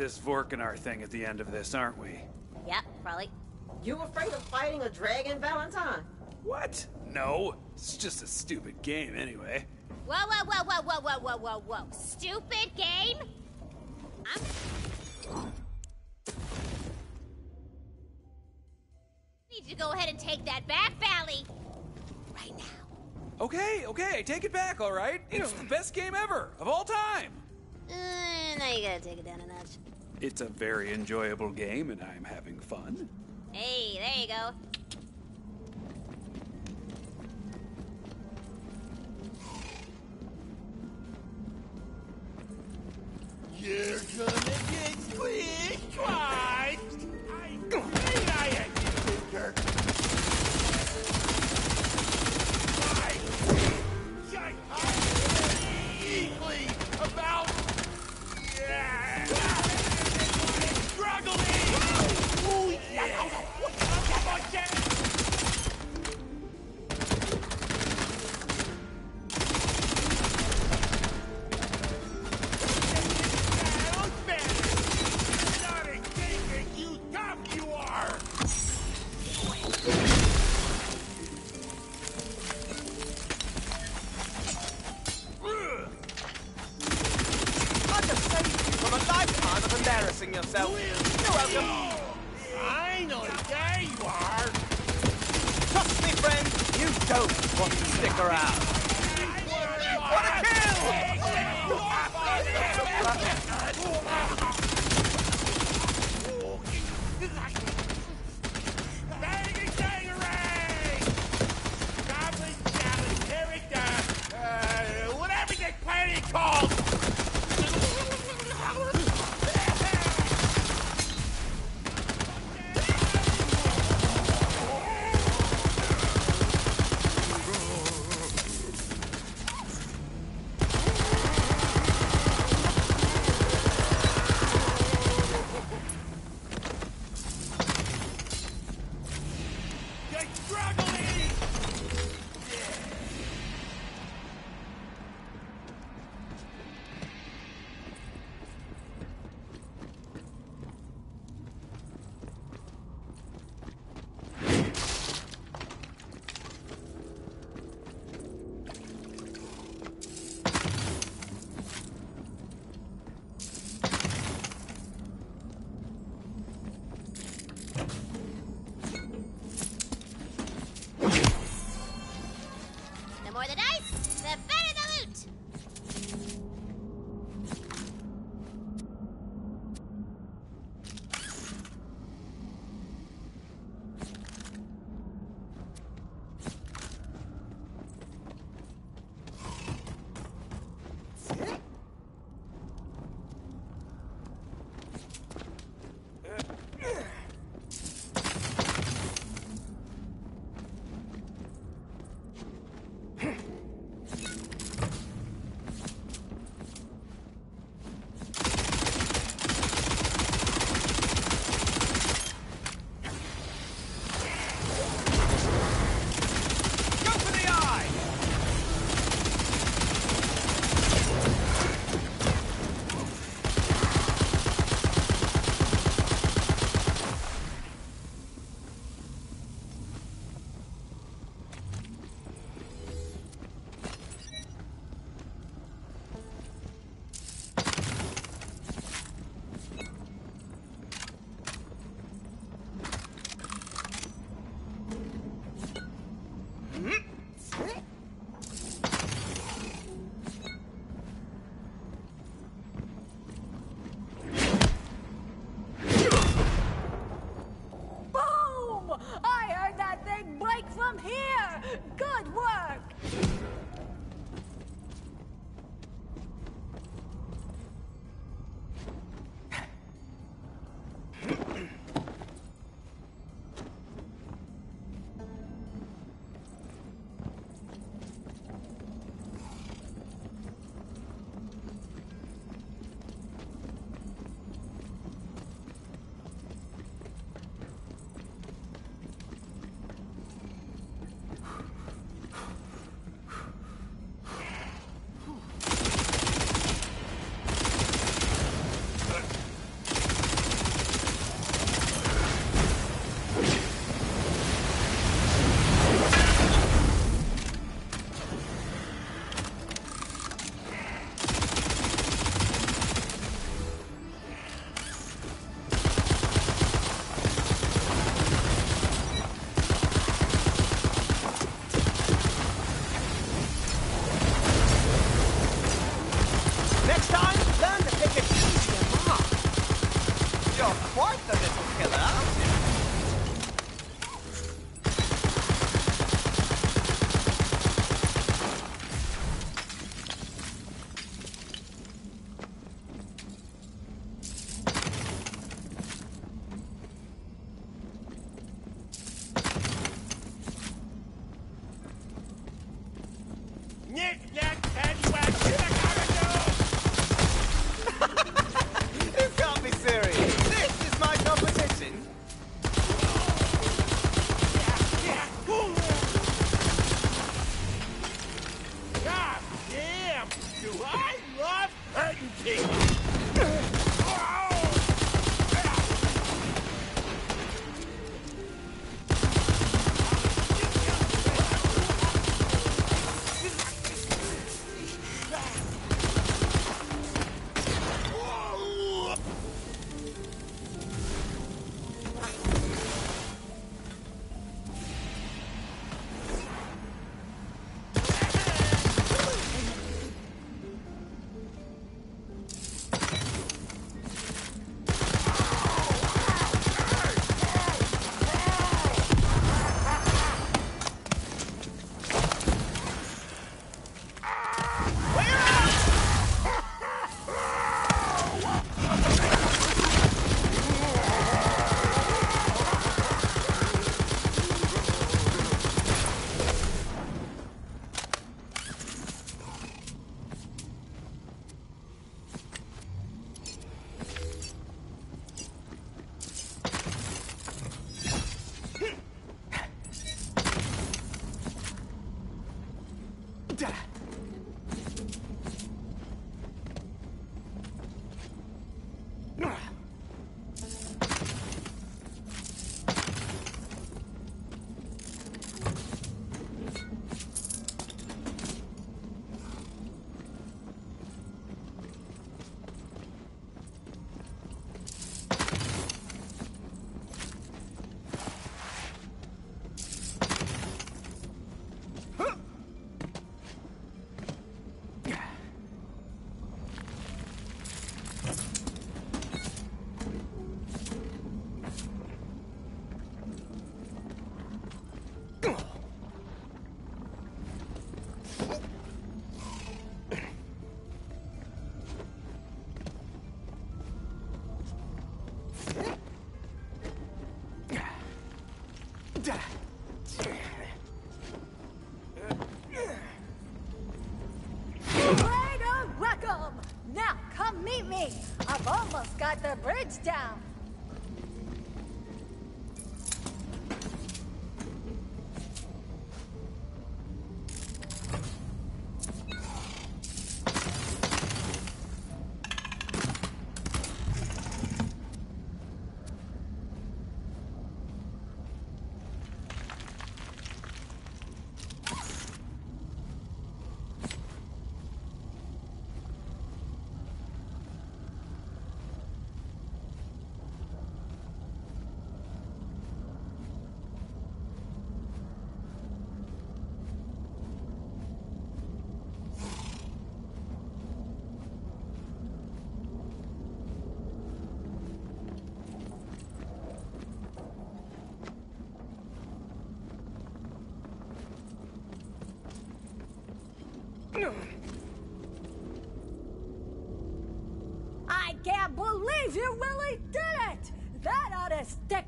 this Vorcanar thing at the end of this, aren't we? Yep, probably. You afraid of fighting a dragon, Valentine? What? No, it's just a stupid game anyway. Whoa, whoa, whoa, whoa, whoa, whoa, whoa, whoa, whoa. Stupid game? I'm. Need you to go ahead and take that back, Valley. Right now. Okay, okay, take it back, all right? It's the best game ever, of all time. Uh, now you gotta take it down a notch. It's a very enjoyable game, and I'm having fun. Hey, there you go. You're gonna get squeezed twice!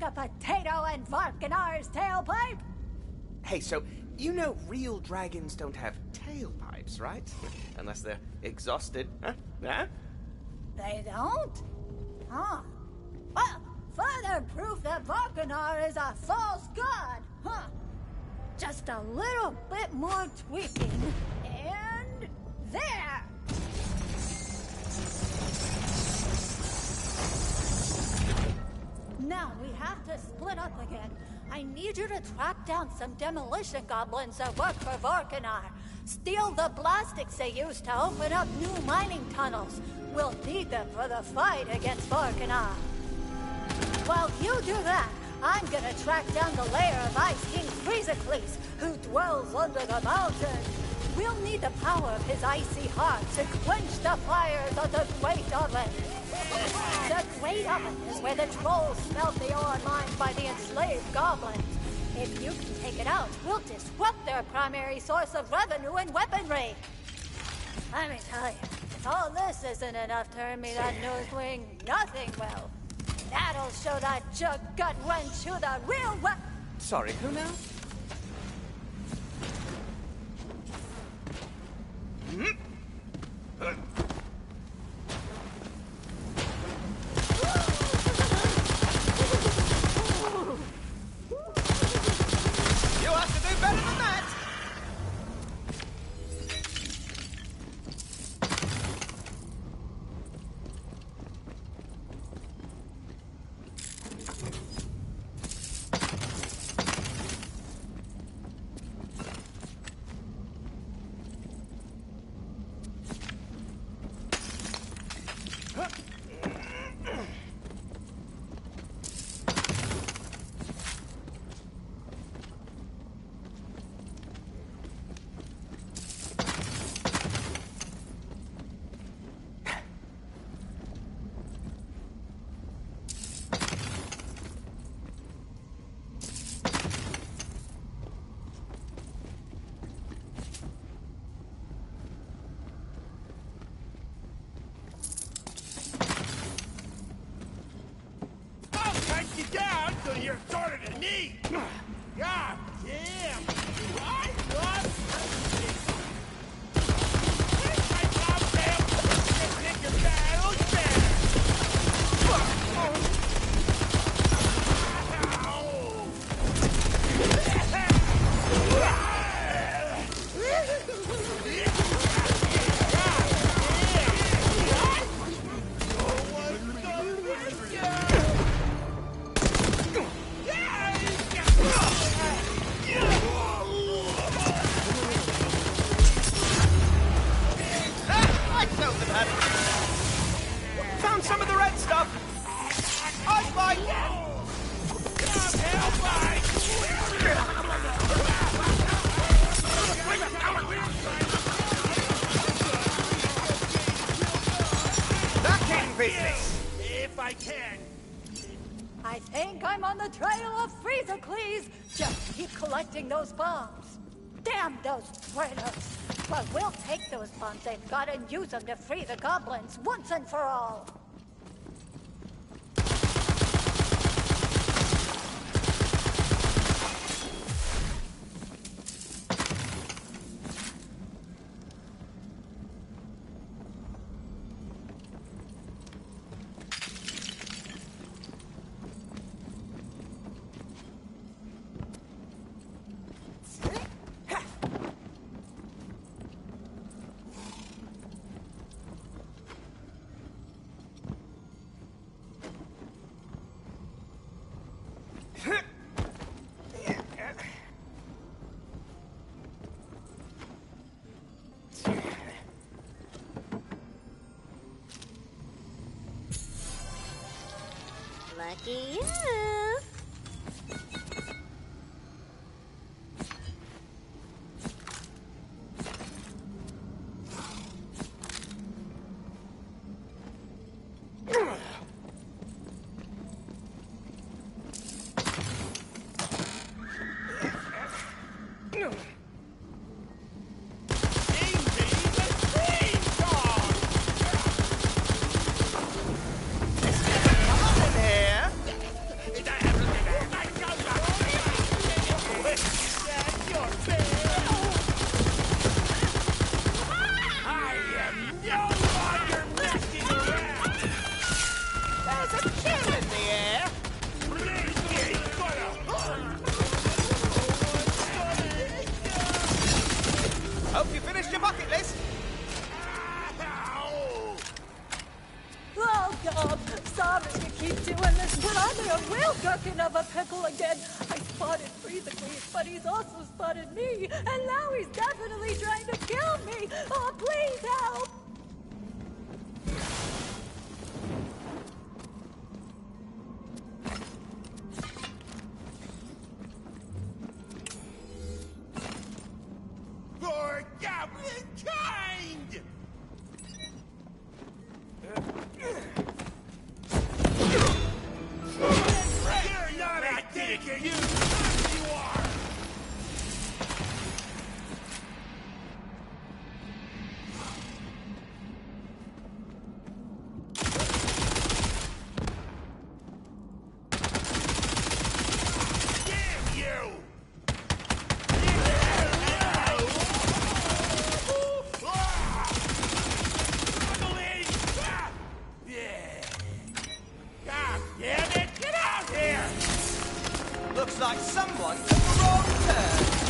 A potato in Vorcanar's tailpipe! Hey, so you know real dragons don't have tailpipes, right? Unless they're exhausted. Huh? Huh? They don't? Huh. Well, further proof that Vorcanar is a false god, huh? Just a little bit more tweaking, and there! Now we have to split up again. I need you to track down some demolition goblins that work for Vorcanar. Steal the plastics they use to open up new mining tunnels. We'll need them for the fight against Vorcanar. While you do that, I'm gonna track down the lair of Ice King Freezicles, who dwells under the mountain. We'll need the power of his icy heart to quench the fires of the Great Oven. The Great Oven is where the trolls smelt the ore mined by the enslaved goblins. If you can take it out, we'll disrupt their primary source of revenue and weaponry. Let me tell you, if all this isn't enough to earn me that Newswing nothing will, that'll show that jug gut wrench who the real we- Sorry, who now? You business. If I can. I think I'm on the trail of Freezicles. Just keep collecting those bombs. Damn those traitors. But we'll take those bombs they've got and use them to free the goblins once and for all. Lucky you. Hmm. like someone took a wrong turn.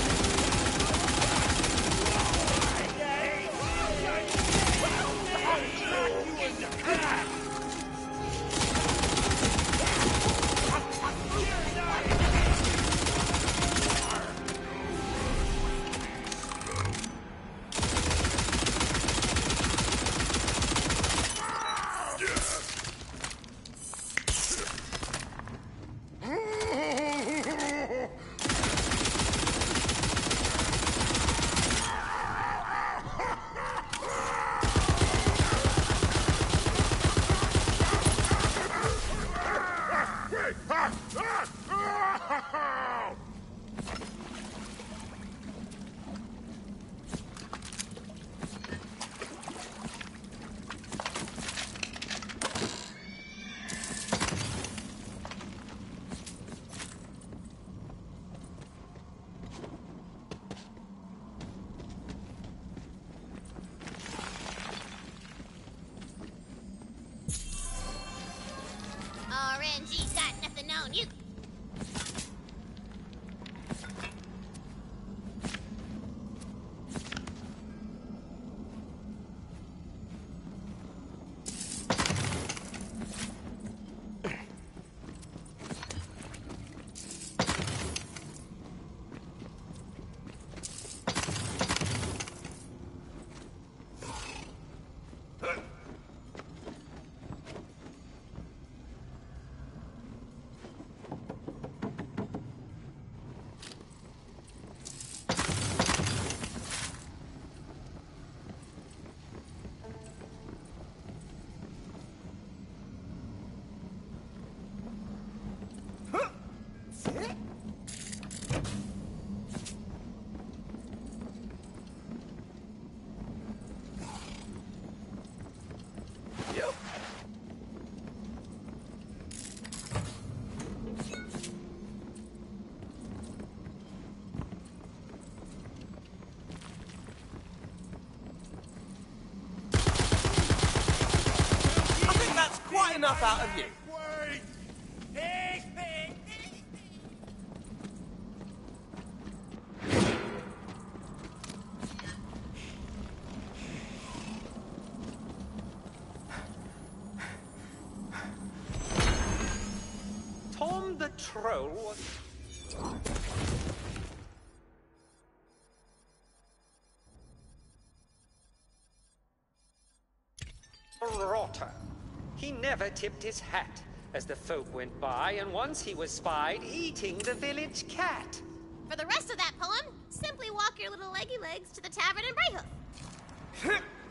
enough out of you. Tom the Troll never tipped his hat as the folk went by, and once he was spied eating the village cat. For the rest of that poem, simply walk your little leggy legs to the tavern in Brighthoof.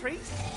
do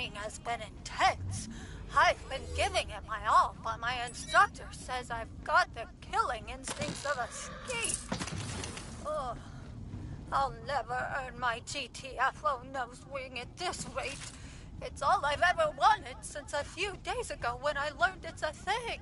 training has been intense. I've been giving it my all, but my instructor says I've got the killing instincts of a skeet. Ugh. I'll never earn my GTFO nose wing at this rate. It's all I've ever wanted since a few days ago when I learned it's a thing.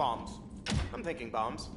Bombs. I'm thinking bombs.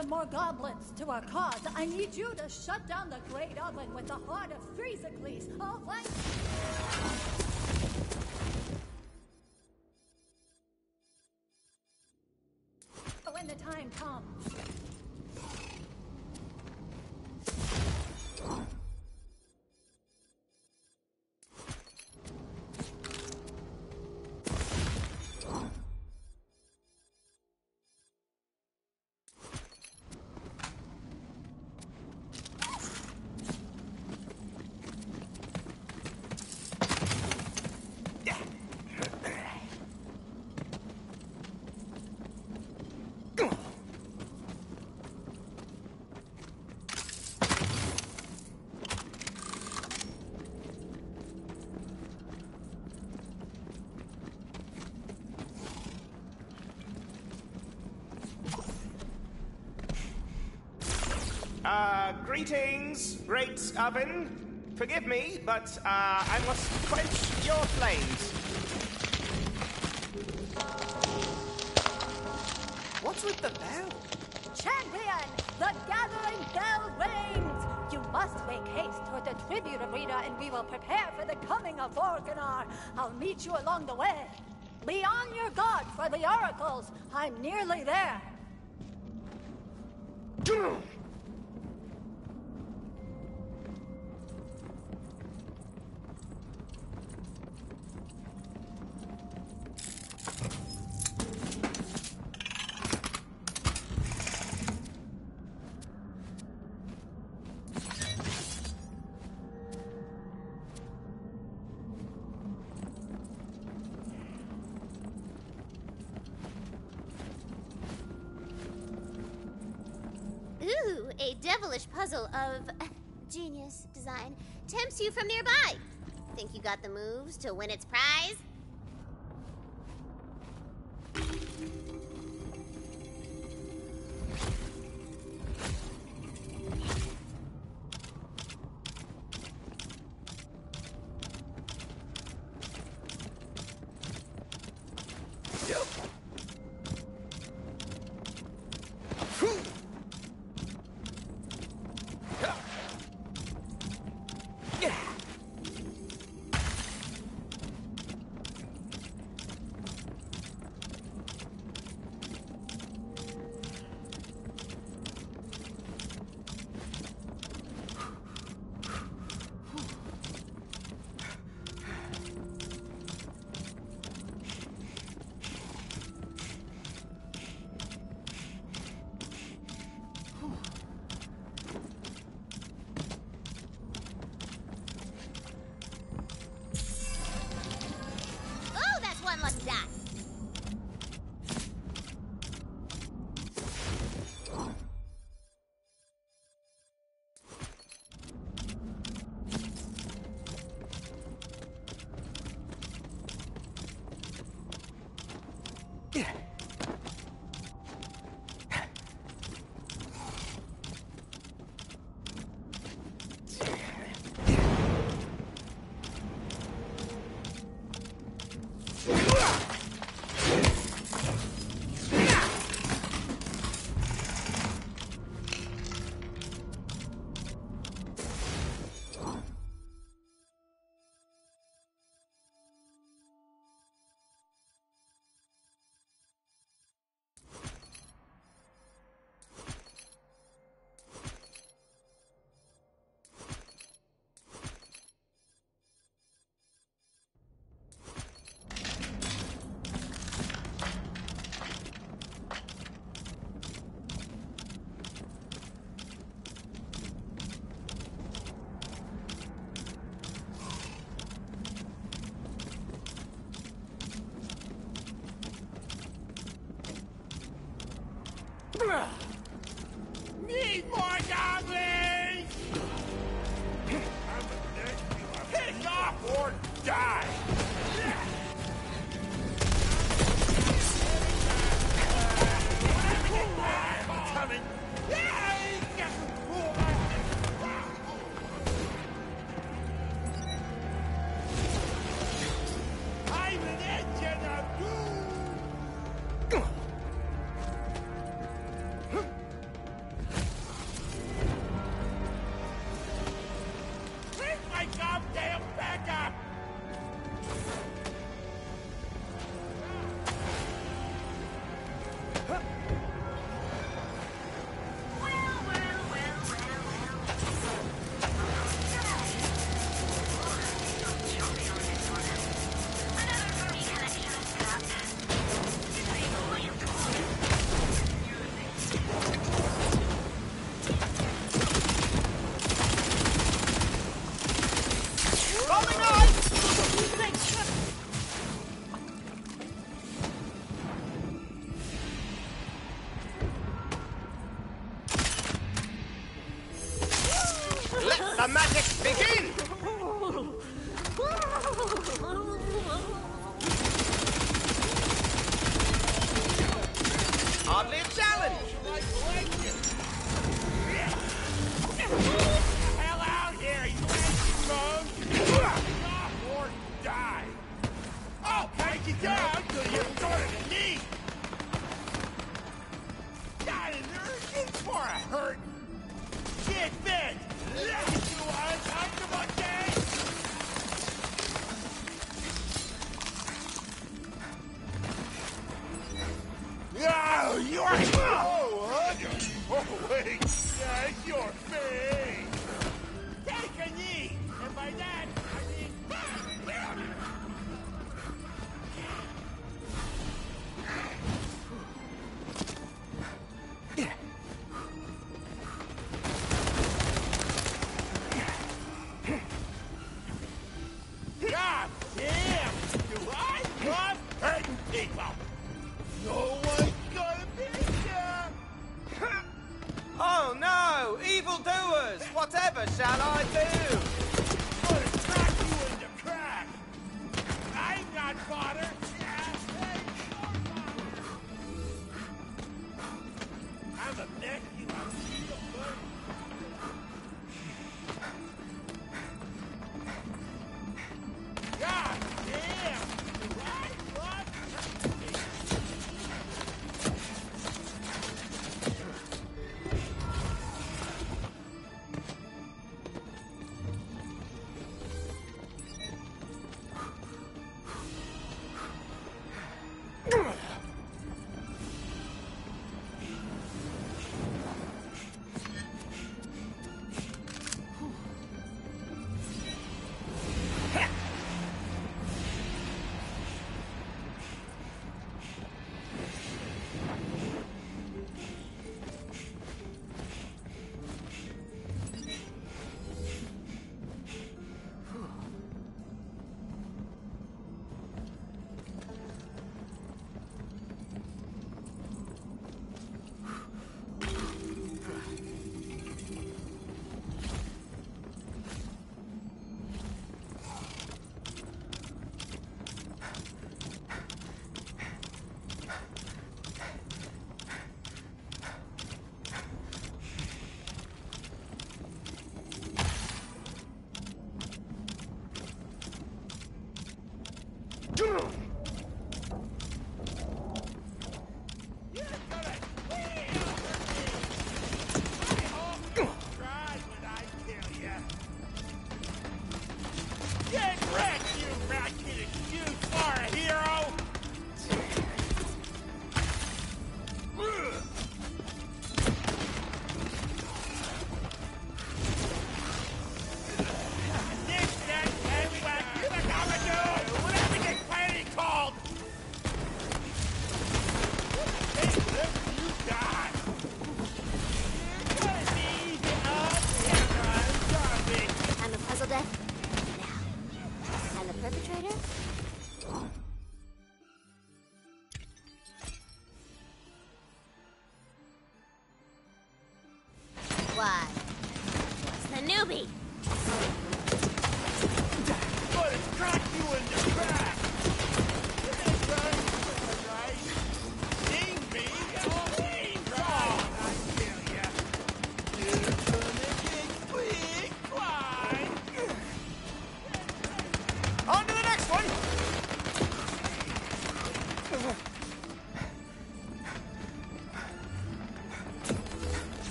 some more goblins to our cause. I need you to shut down the great oven with the heart of Threesicles. All right? When the time comes. Uh, greetings, great oven. Forgive me, but uh, I must quench your flames. What's with the bell? Champion, the gathering bell rings! You must make haste toward the tribute arena and we will prepare for the coming of Vorcanar. I'll meet you along the way. Be on your guard for the oracles. I'm nearly there. Devilish puzzle of genius design tempts you from nearby. Think you got the moves to win its prize?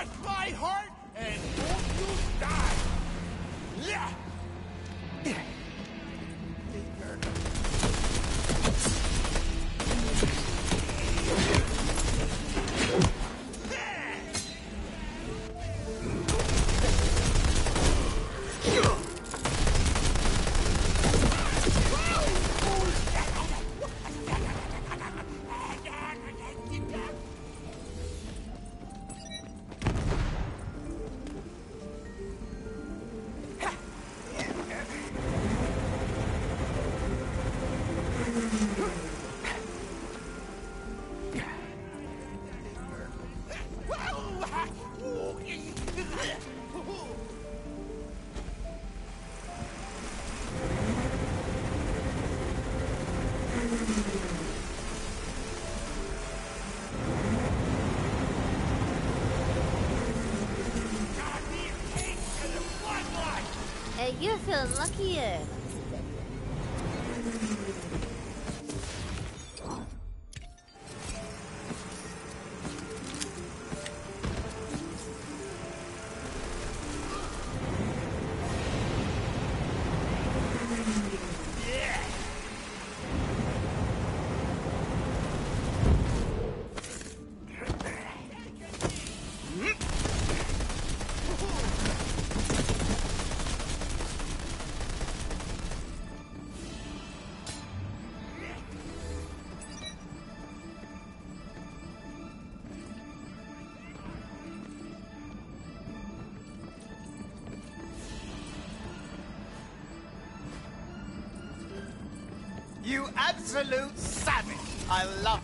got my heart, and don't you die? Yeah! You're luckier. You absolute savage! I love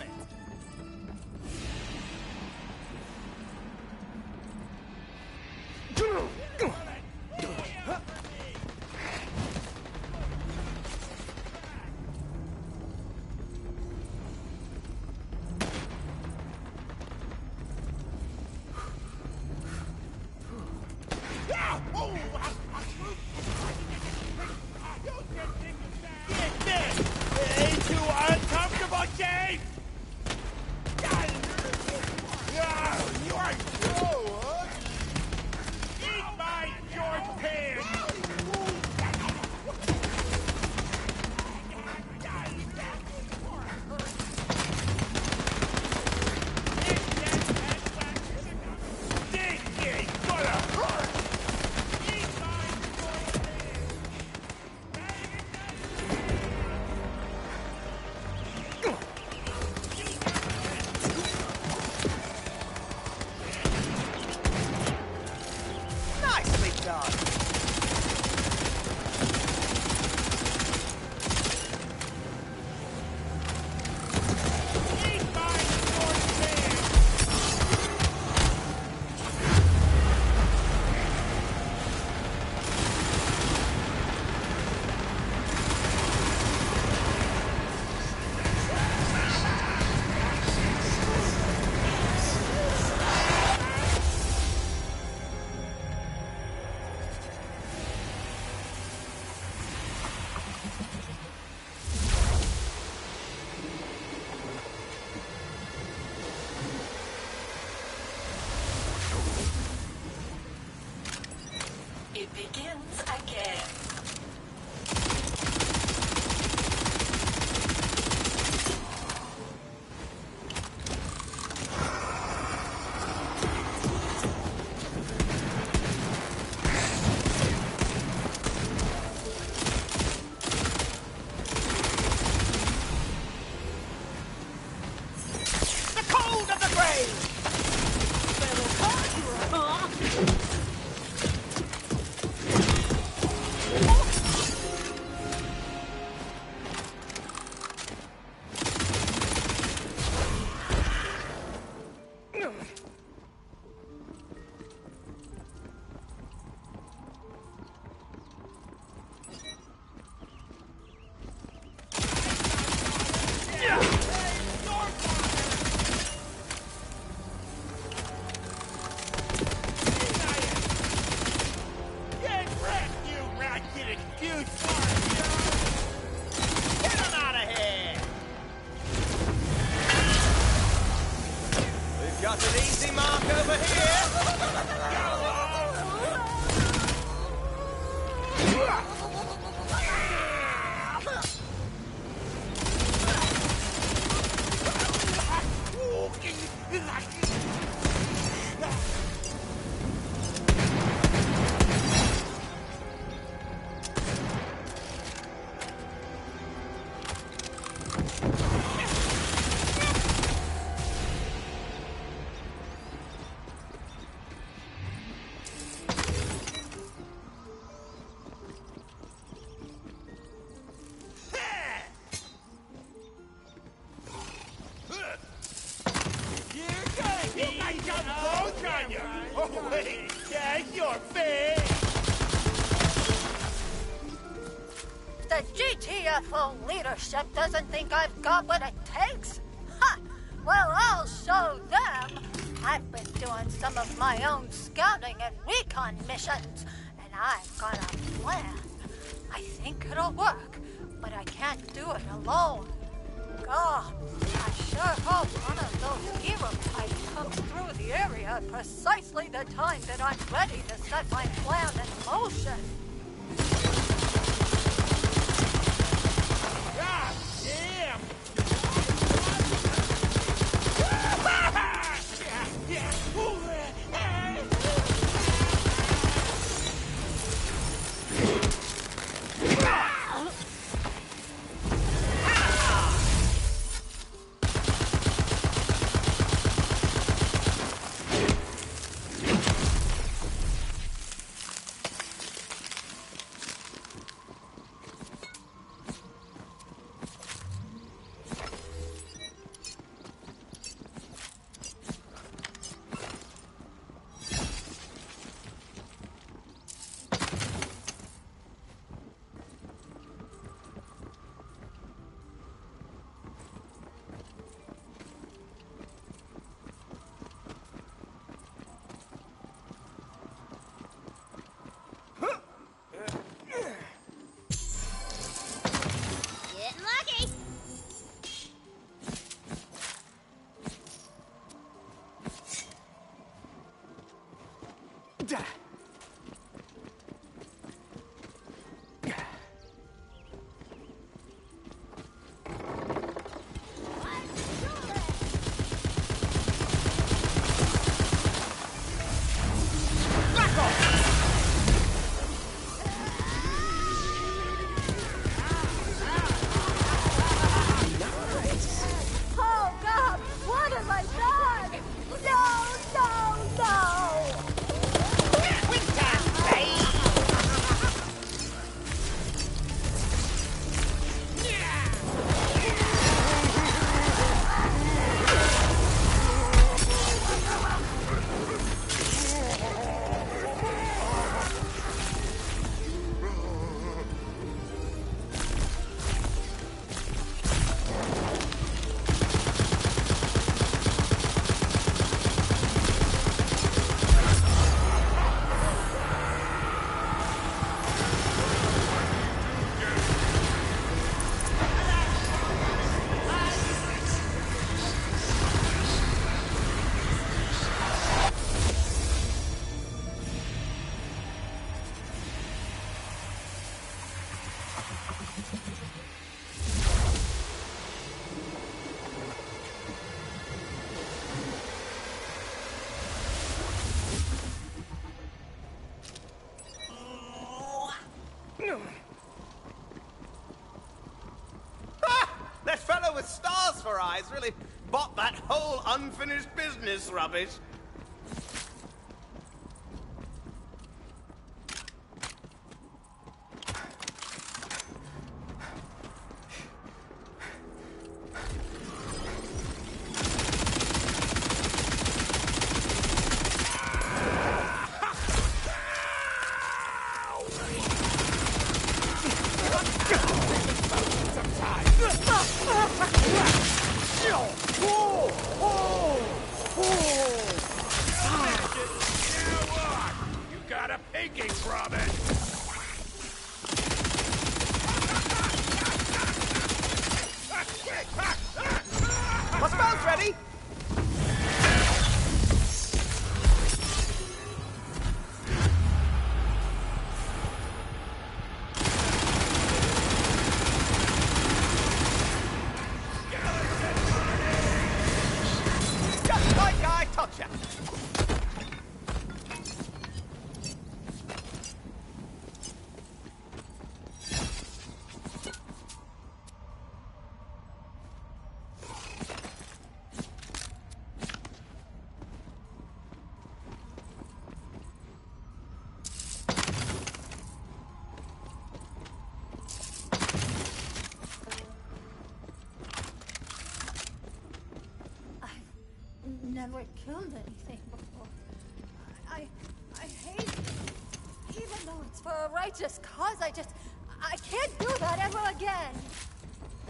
Leadership doesn't think I've got what it takes? Ha! Well, I'll show them. I've been doing some of my own scouting and recon missions, and I've got a plan. I think it'll work, but I can't do it alone. God, I sure hope one of those hero types comes through the area at precisely the time that I'm ready to set my plan in motion. God damn! Rubbish. Killed anything before. I, I hate it. Even though it's for a righteous cause, I just, I can't do that ever again.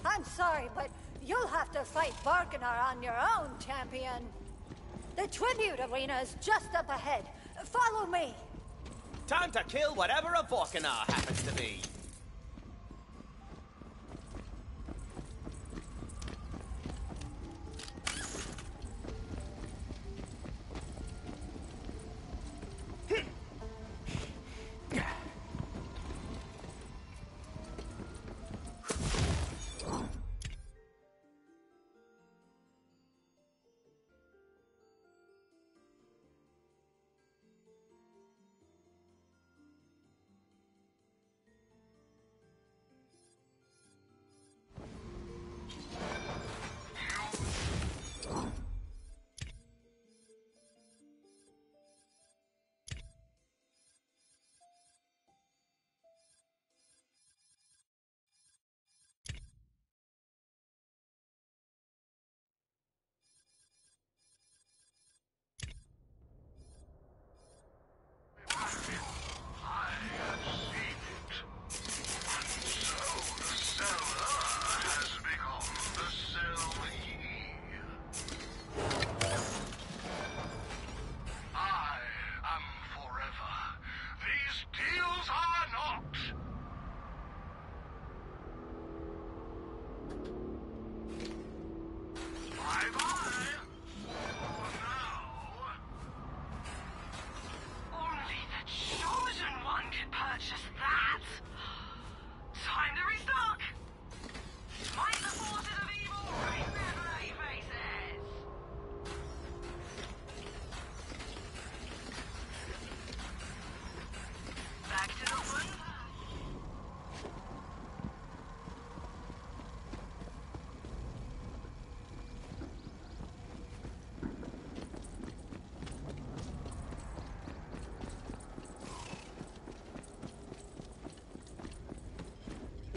I'm sorry, but you'll have to fight Vorcanar on your own, champion. The tribute arena is just up ahead. Follow me. Time to kill whatever a Vorcanar happens to be.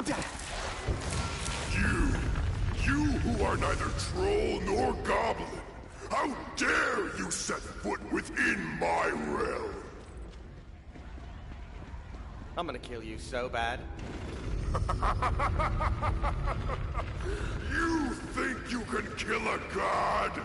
You, you who are neither troll nor goblin, how dare you set foot within my realm? I'm gonna kill you so bad. You think you can kill a god?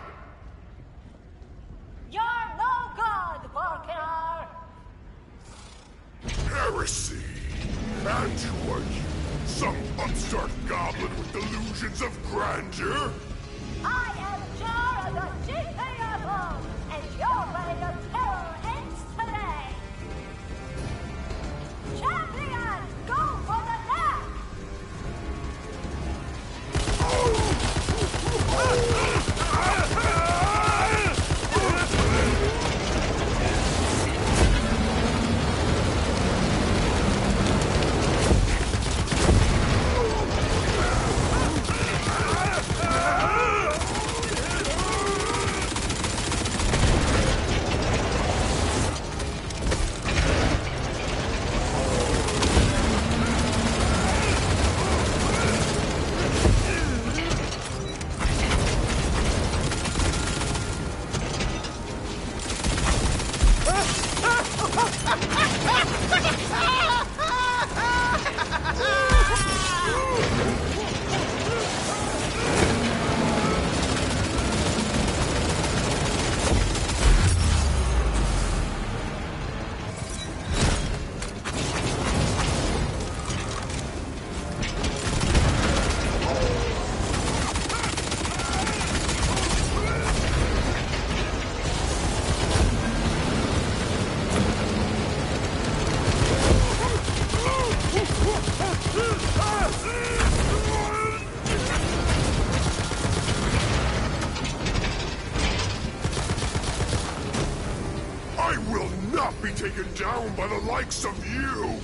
Down by the likes of you!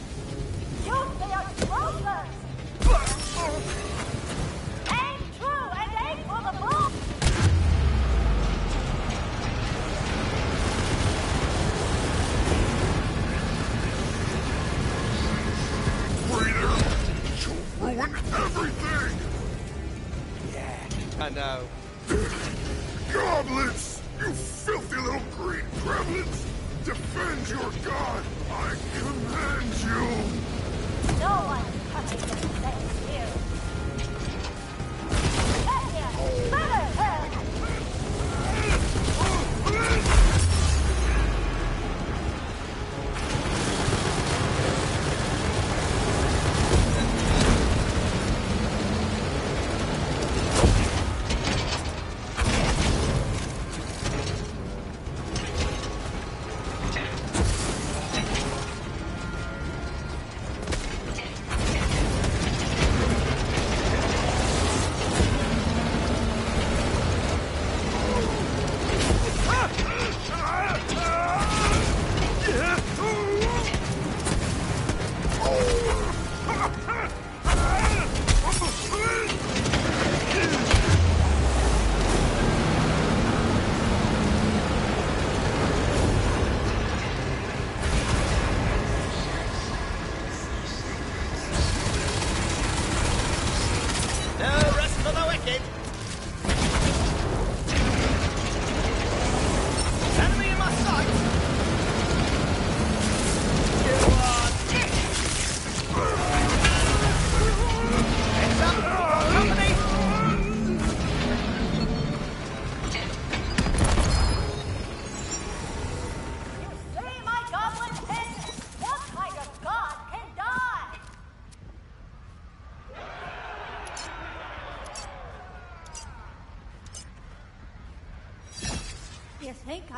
You fear troopers! Aim true and aim for the bull! Breeder! You'll ruin everything! I know. Goblins!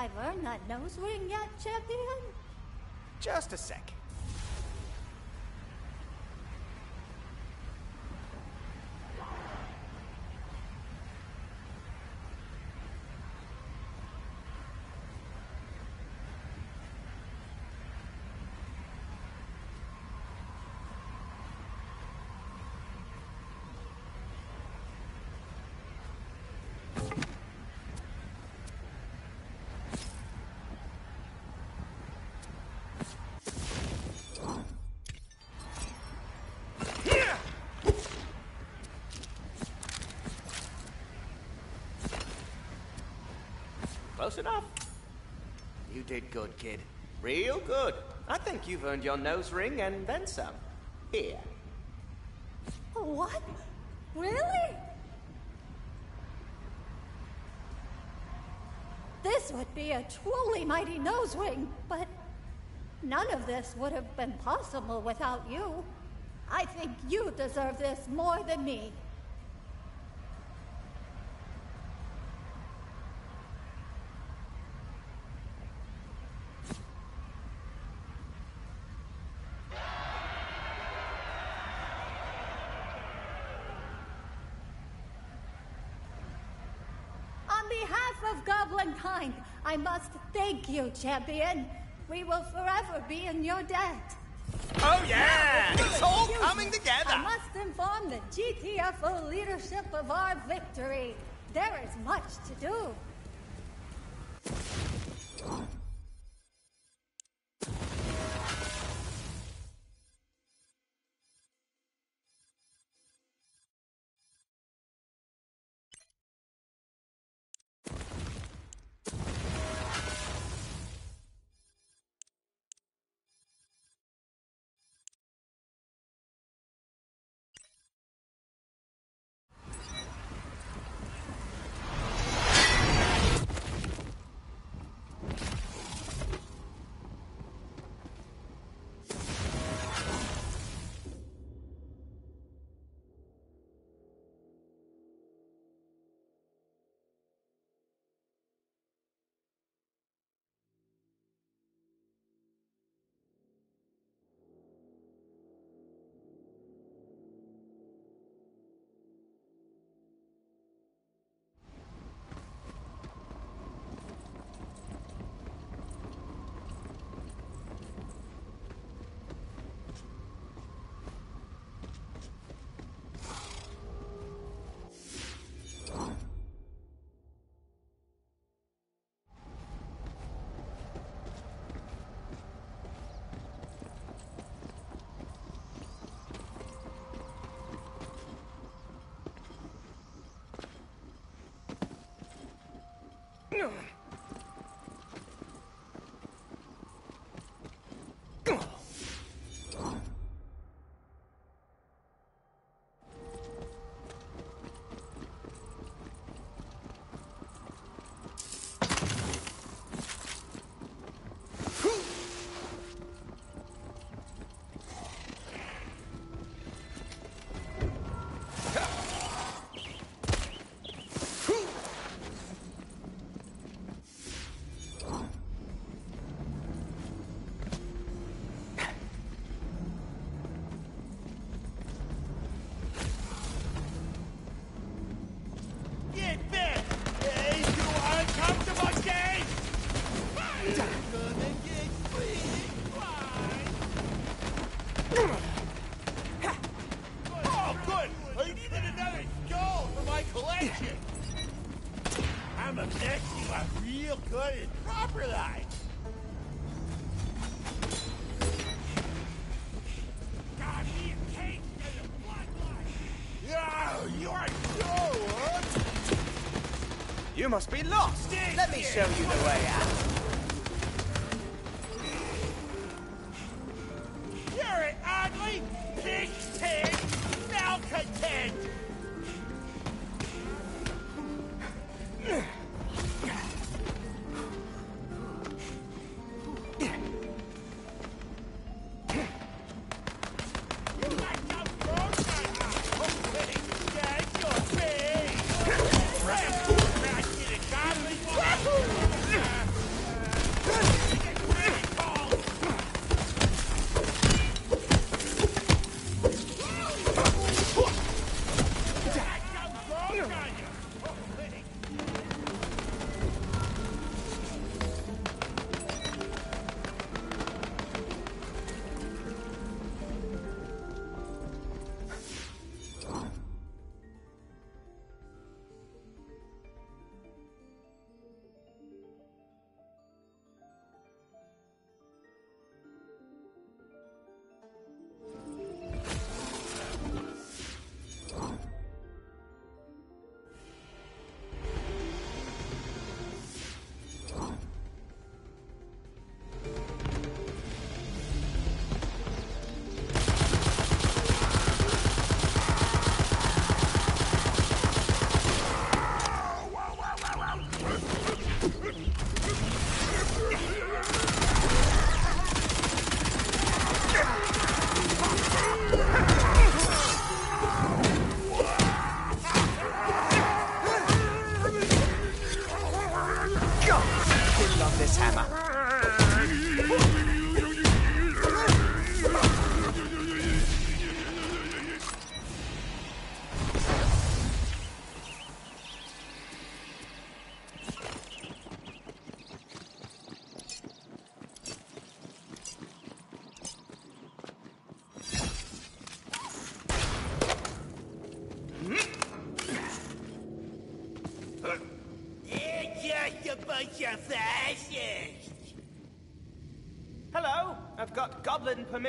I've earned that nose ring yet, champion? Just a sec. Close enough. You did good, kid. Real good. I think you've earned your nose ring and then some. Here. What? Really? This would be a truly mighty nose ring, but none of this would have been possible without you. I think you deserve this more than me. On behalf of Goblin Kind, I must thank you, champion. We will forever be in your debt. Oh, yeah! It's all coming together! I must inform the GTFO leadership of our victory. There is much to do. Get real good at proper life! Got me a cake and a bloodline! Yeah, you're so! You must be lost. Let me show you the way out.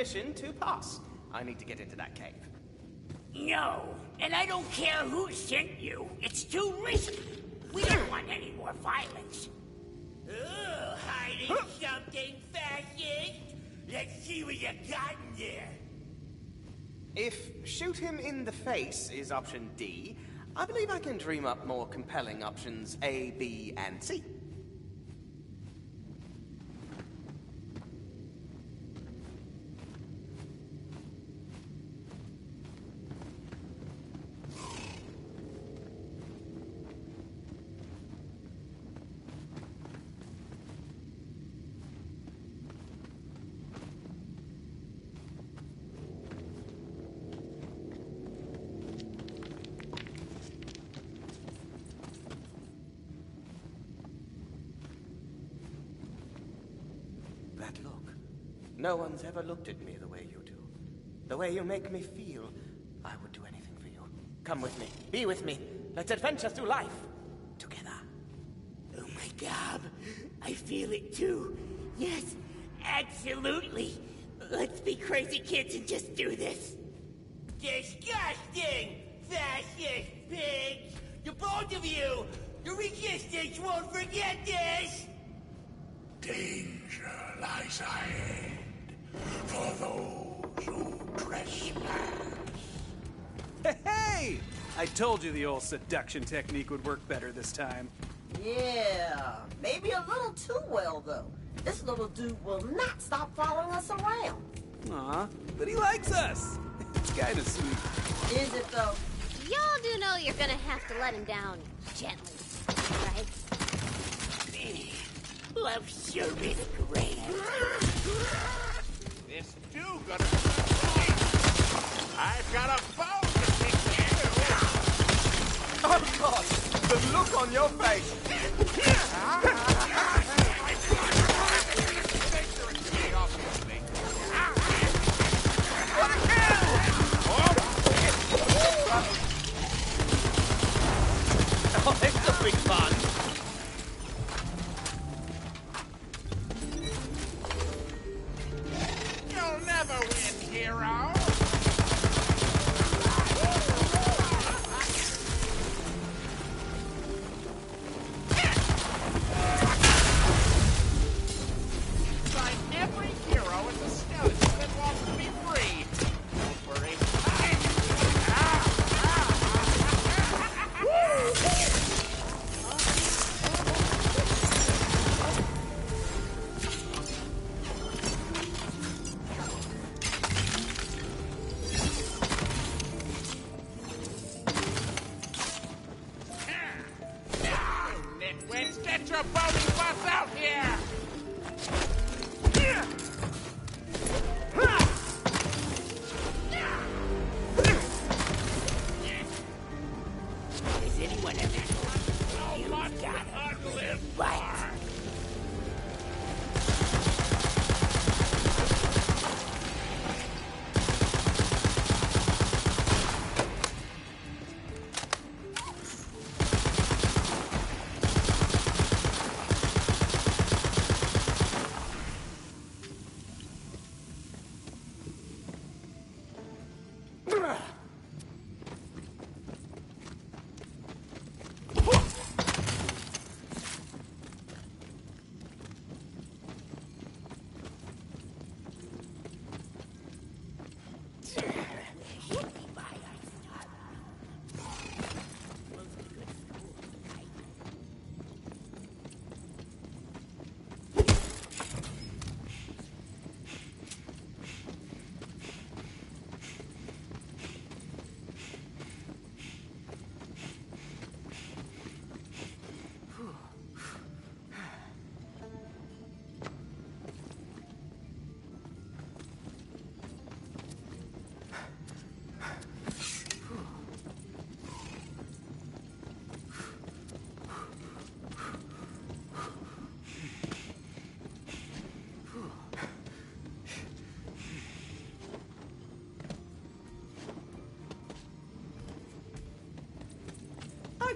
Permission to pass. I need to get into that cave. No, and I don't care who sent you. It's too risky. We don't want any more violence. Oh, hiding something, fascist! Let's see what you got in there. If shoot him in the face is option D, I believe I can dream up more compelling options A, B, and C. That look. No one's ever looked at me the way you do. The way you make me feel. I would do anything for you. Come with me. Be with me. Let's adventure through life. Together. Oh my god, I feel it too. Yes, absolutely. Let's be crazy kids and just do this. Disgusting! Fascist pigs! The both of you! The resistance won't forget this! Danger lies ahead for those who trespass. Hey! I told you the old seduction technique would work better this time. Yeah, maybe a little too well, though. This little dude will not stop following us around. Aw, but he likes us. It's kinda sweet. Is it, though? Y'all do know you're gonna have to let him down gently, right? Love service great. This do gonna... I've got a bone to pick you! Oh God! The look on your face! Oh, this will be fun!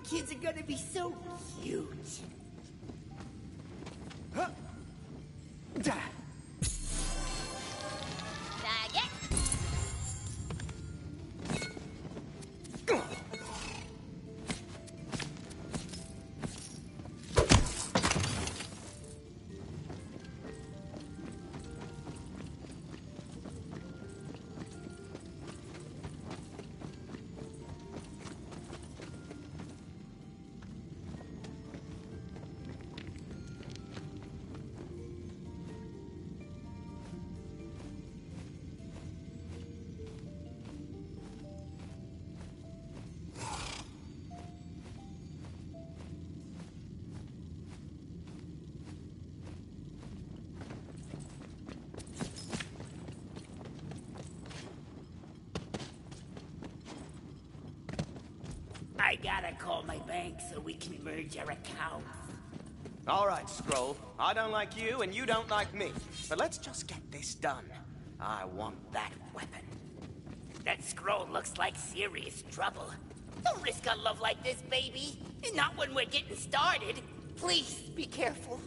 Kids are gonna be so cute. Gotta call my bank so we can merge our accounts. All right, Scroll. I don't like you, and you don't like me. But let's just get this done. I want that weapon. That scroll looks like serious trouble. Don't risk a love like this, baby. Not when we're getting started. Please be careful.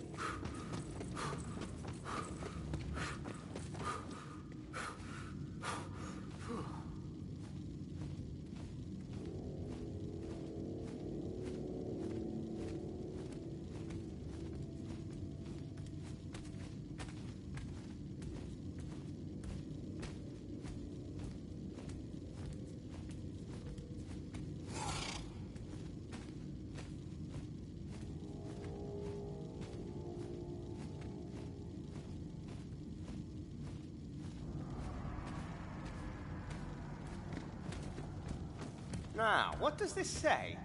Now, what does this say?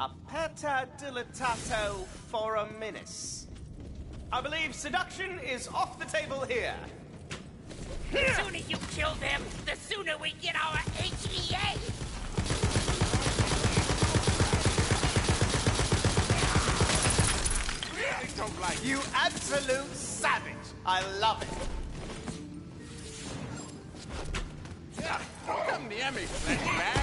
Aperta dilatato foraminis. I believe seduction is off the table here. The sooner you kill them, the sooner we get our HEA. Really don't like You absolute savage. I love it. Yeah, don't come near me, flesh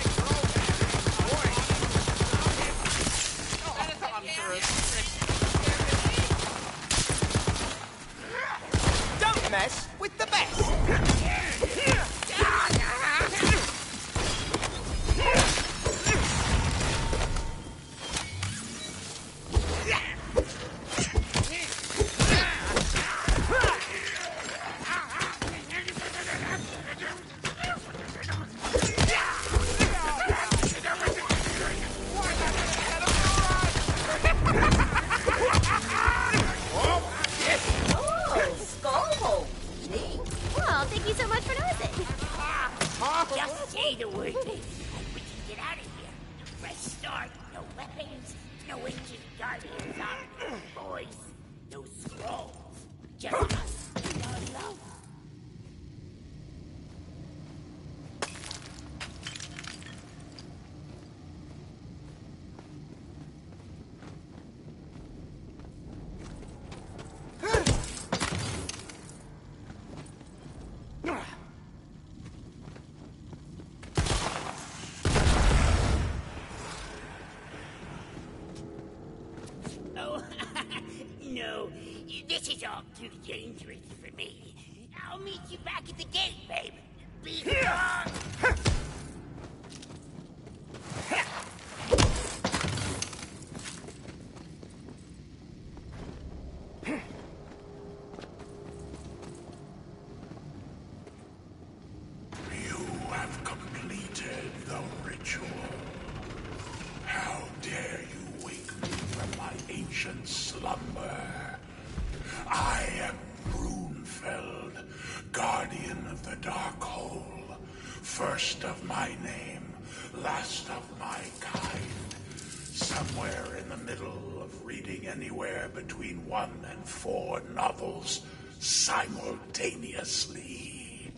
four novels simultaneously.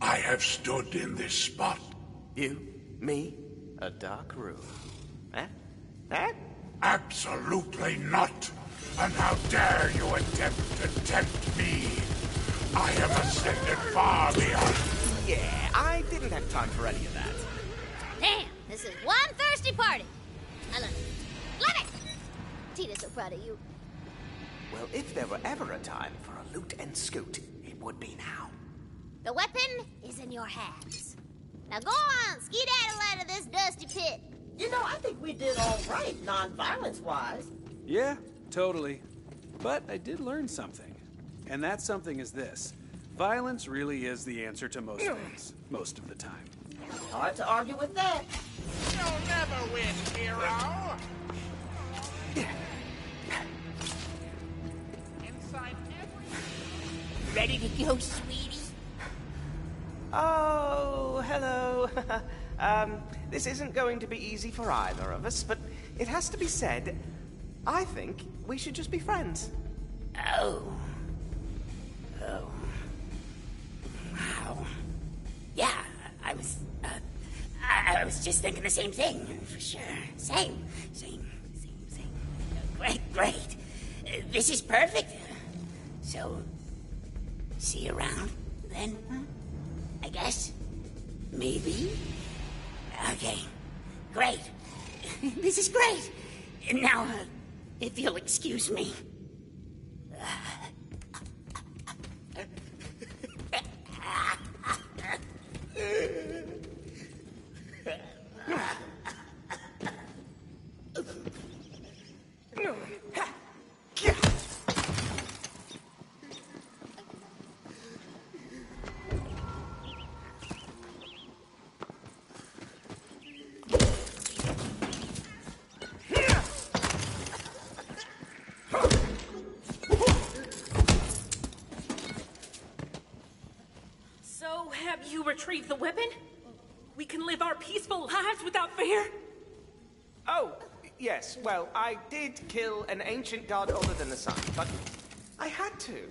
I have stood in this spot. You, me, a dark room. Eh? Eh? Absolutely not. And how dare you attempt to tempt me? I have ascended far beyond. Yeah, I didn't have time for any of that. Damn, this is one thirsty party. I love it. Love it! Tina's so proud of you. Well, if there were ever a time for a loot and scoot, it would be now. The weapon is in your hands. Now go on, skedaddle out of this dusty pit. You know, I think we did all right, non-violence wise. Yeah, totally. But I did learn something. And that something is this violence really is the answer to most things, most of the time. Hard to argue with that. You'll never win, hero. Ready to go, sweetie? Oh, hello. um, this isn't going to be easy for either of us, but it has to be said, I think we should just be friends. Oh. Oh. Wow. Yeah, I was. Uh, I, I was just thinking the same thing, for sure. Same, same, same, same. Great, great. This is perfect. So, see you around then? I guess? Maybe? Okay, great. This is great. Now, uh, if you'll excuse me. So, have you retrieved the weapon? We can live our peaceful lives without fear? Oh, I did kill an ancient god older than the sun, but I had to.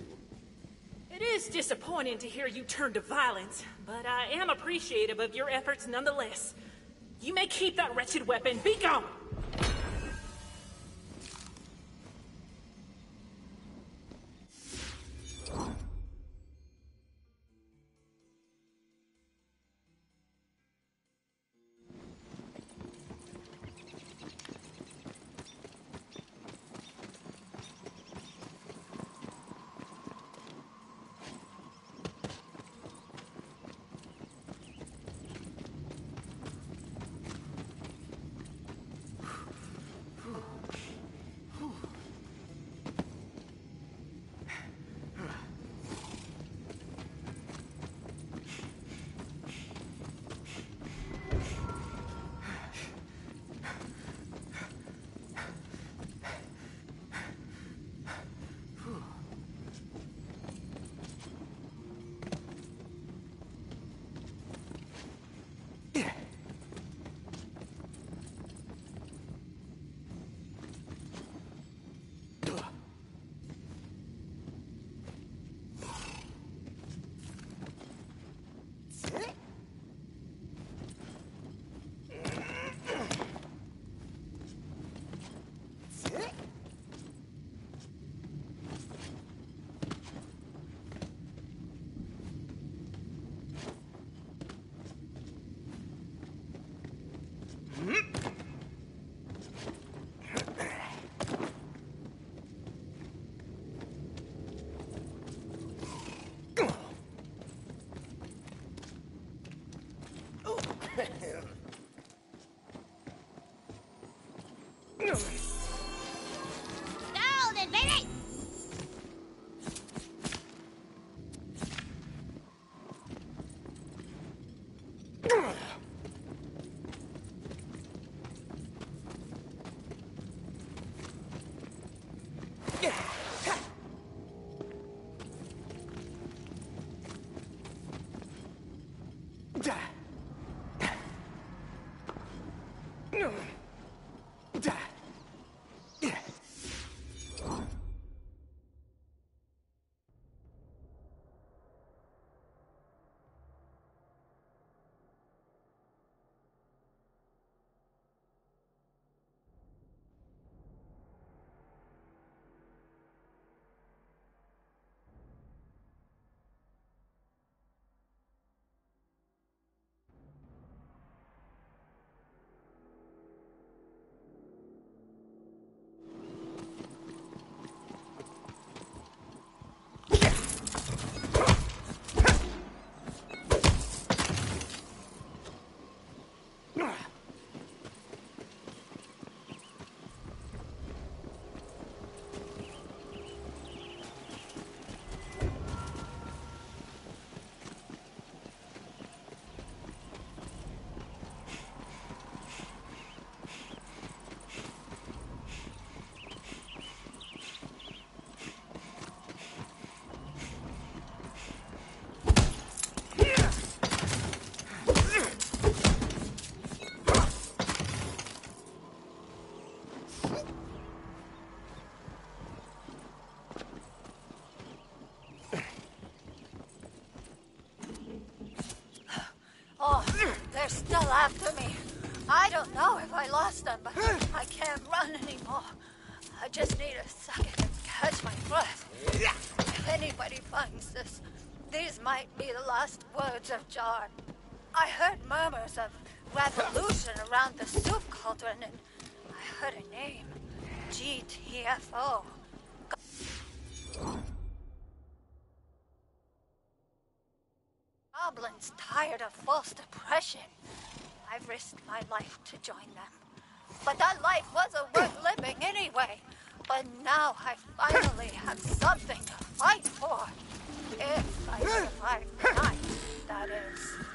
It is disappointing to hear you turn to violence, but I am appreciative of your efforts nonetheless. You may keep that wretched weapon. Be gone! They're still after me. I don't know if I lost them, but I can't run anymore. I just need a second to catch my breath. If anybody finds this, these might be the last words of John. I heard murmurs of revolution around the soup cauldron, and I heard a name. GTFO. Goblins tired of false depression. I've risked my life to join them. But that life wasn't worth living anyway. But now I finally have something to fight for. If I survive the night, that is.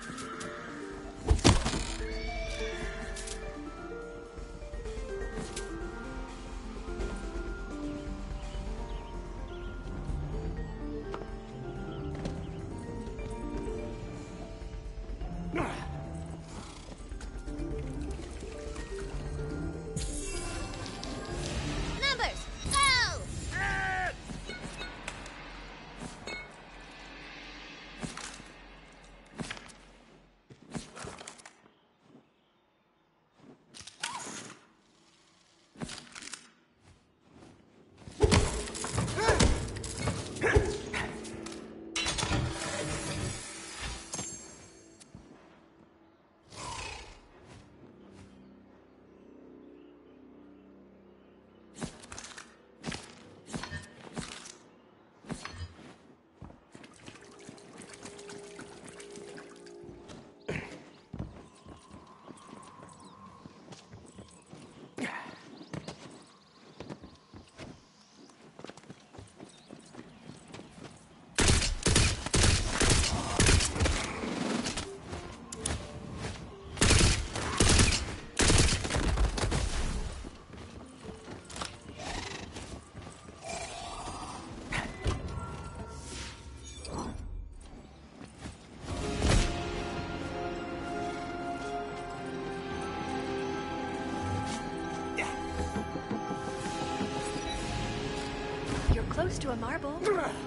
Close to a marble.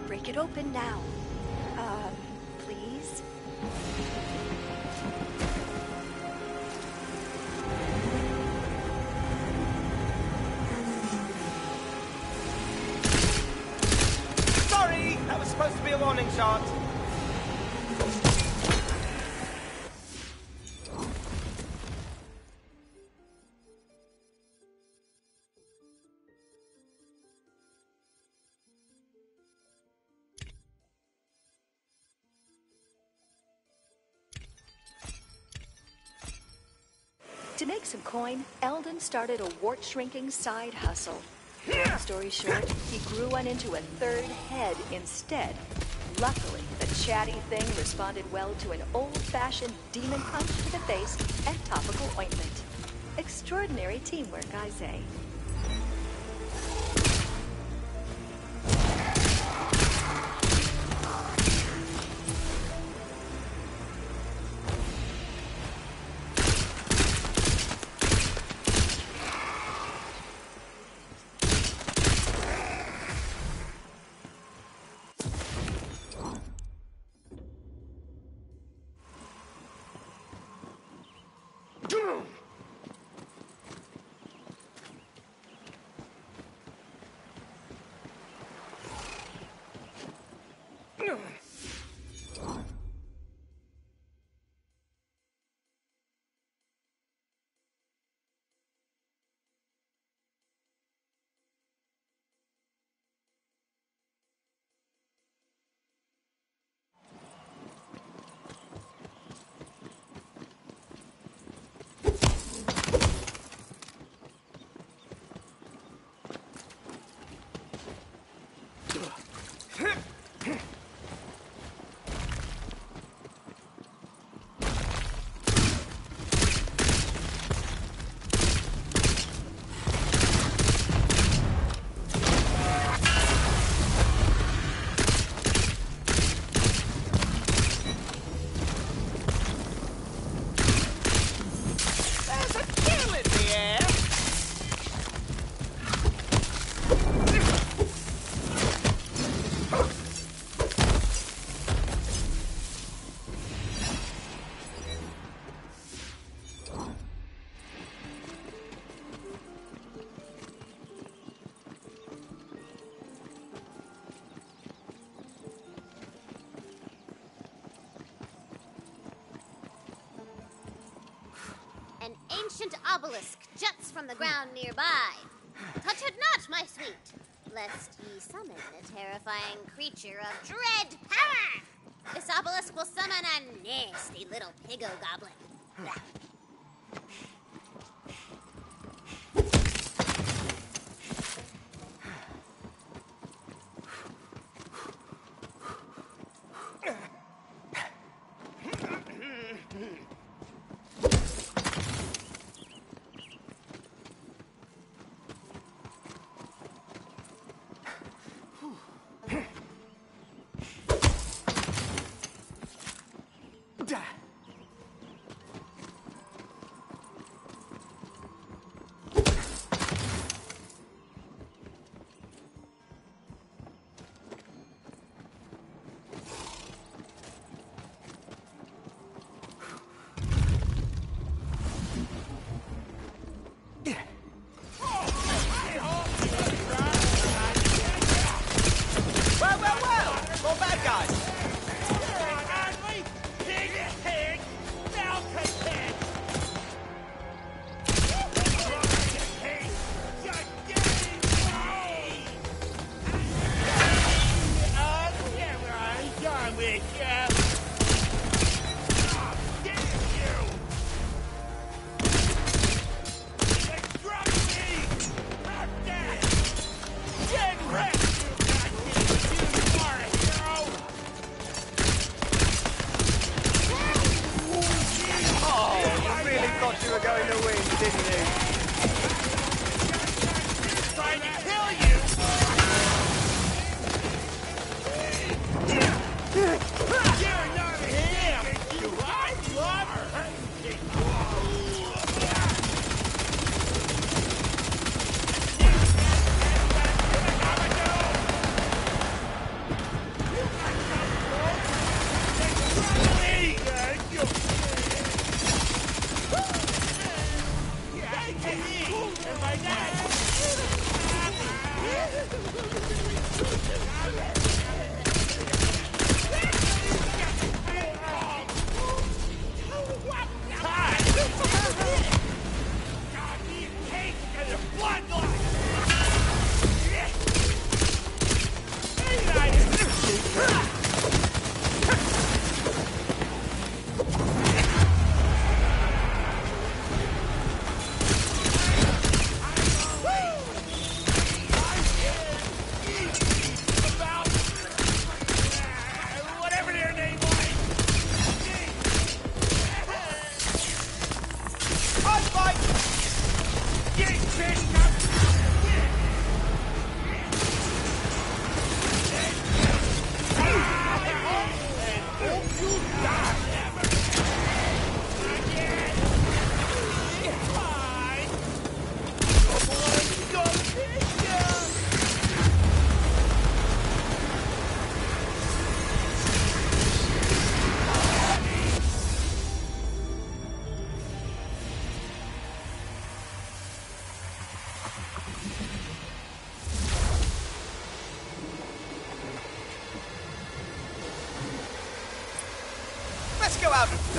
Break it open now. To make some coin, Eldon started a wart shrinking side hustle. Story short, he grew one into a third head instead. Luckily, the chatty thing responded well to an old fashioned demon punch to the face and topical ointment. Extraordinary teamwork, I say. Obelisk juts from the ground nearby. Touch it not, my sweet, lest ye summon a terrifying creature of dread power. This obelisk will summon a nasty little piggo goblin.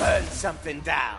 Burn something down.